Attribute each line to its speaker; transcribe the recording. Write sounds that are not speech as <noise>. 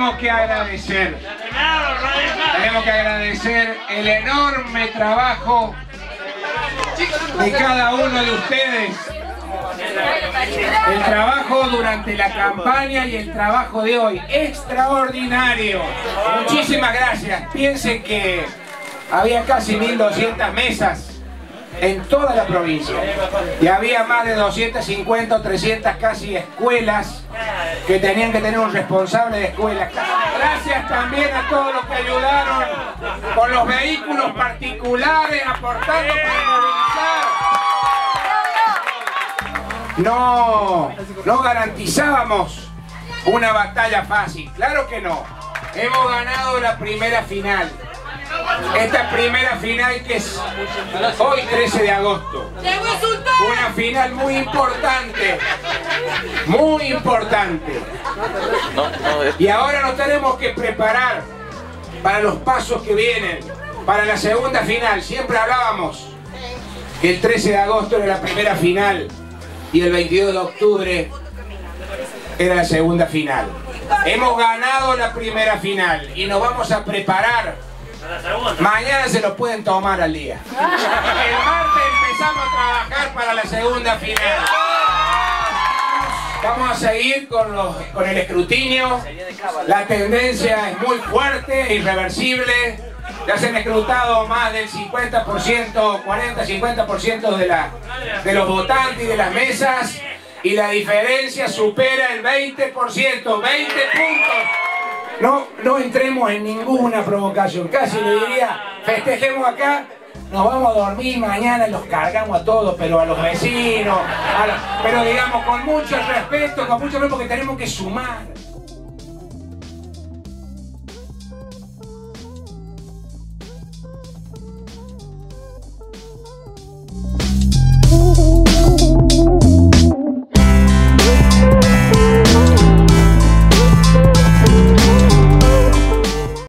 Speaker 1: tenemos que agradecer. Tenemos que agradecer el enorme trabajo de cada uno de ustedes. El trabajo durante la campaña y el trabajo de hoy. Extraordinario. Muchísimas gracias. Piensen que había casi 1.200 mesas en toda la provincia. Y había más de 250 o 300 casi escuelas que tenían que tener un responsable de escuelas. Gracias también a todos los que ayudaron con los vehículos particulares, aportando para movilizar. No, no garantizábamos una batalla fácil, claro que no. Hemos ganado la primera final. Esta primera final que es hoy 13 de agosto. Una final muy importante. Muy importante. Y ahora nos tenemos que preparar para los pasos que vienen. Para la segunda final. Siempre hablábamos que el 13 de agosto era la primera final y el 22 de octubre era la segunda final. Hemos ganado la primera final y nos vamos a preparar. Mañana se lo pueden tomar al día. <laughs> El martes empezamos a trabajar para la segunda final. Vamos a seguir con, los, con el escrutinio. La tendencia es muy fuerte, irreversible. Ya se han escrutado más del 50%, 40-50% de, de los votantes y de las mesas y la diferencia supera el 20%, 20 puntos. No, no entremos en ninguna provocación, casi le diría, festejemos acá, nos vamos a dormir mañana los cargamos a todos, pero a los vecinos, pero digamos con mucho respeto, con mucho respeto porque tenemos que sumar.